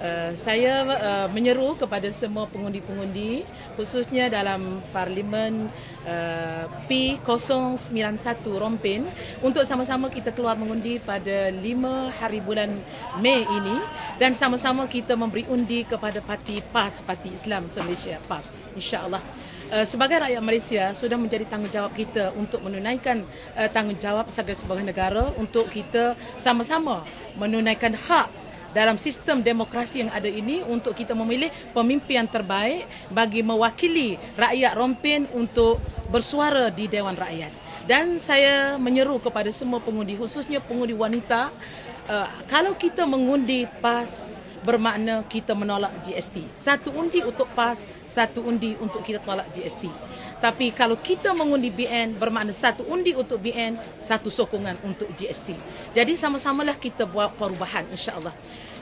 Uh, saya uh, menyeru kepada semua pengundi-pengundi khususnya dalam Parlimen uh, P091 Rompin untuk sama-sama kita keluar mengundi pada 5 hari bulan Mei ini dan sama-sama kita memberi undi kepada parti PAS, Parti Islam Malaysia PAS insya-Allah. Sebagai rakyat Malaysia sudah menjadi tanggungjawab kita untuk menunaikan uh, tanggungjawab sebagai sebuah negara untuk kita sama-sama menunaikan hak dalam sistem demokrasi yang ada ini untuk kita memilih pemimpin yang terbaik bagi mewakili rakyat Rompin untuk bersuara di Dewan Rakyat. Dan saya menyeru kepada semua pengundi khususnya pengundi wanita uh, kalau kita mengundi PAS bermakna kita menolak GST. Satu undi untuk PAS, satu undi untuk kita tolak GST. Tapi kalau kita mengundi BN bermakna satu undi untuk BN, satu sokongan untuk GST. Jadi sama-samalah kita buat perubahan insya-Allah.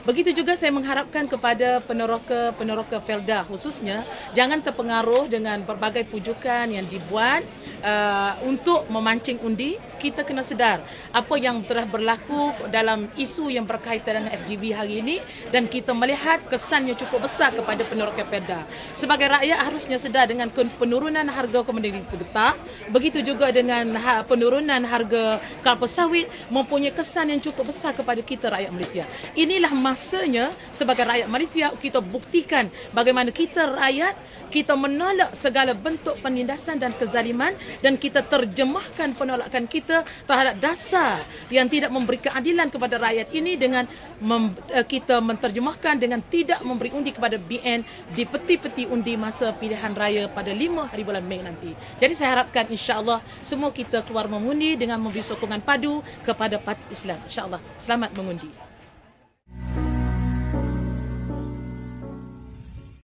Begitu juga saya mengharapkan kepada peneroka-peneroka Felda khususnya jangan terpengaruh dengan berbagai pujukan yang dibuat uh, untuk memancing undi. Kita kena sedar apa yang telah berlaku dalam isu yang berkaitan dengan FGV hari ini dan kita melihat kesan yang cukup besar kepada peneroka Felda. Sebagai rakyat harusnya sedar dengan penurunan harga komoditi getah, begitu juga dengan ha, penurunan harga kelapa sawit mempunyai kesan yang cukup besar kepada kita rakyat Malaysia. Inilah masanya sebagai rakyat Malaysia kita buktikan bagaimana kita rakyat kita menolak segala bentuk penindasan dan kezaliman dan kita terjemahkan penolakan kita terhadap dasar yang tidak memberi keadilan kepada rakyat ini dengan mem, eh, kita menterjemahkan dengan tidak memberi undi kepada BN di peti-peti undi masa pilihan raya pada 5 hari bulan Mei nanti. Jadi saya harapkan insya-Allah semua kita keluar mengundi dengan memberi sokongan padu kepada Parti Islam. Insya-Allah. Selamat mengundi.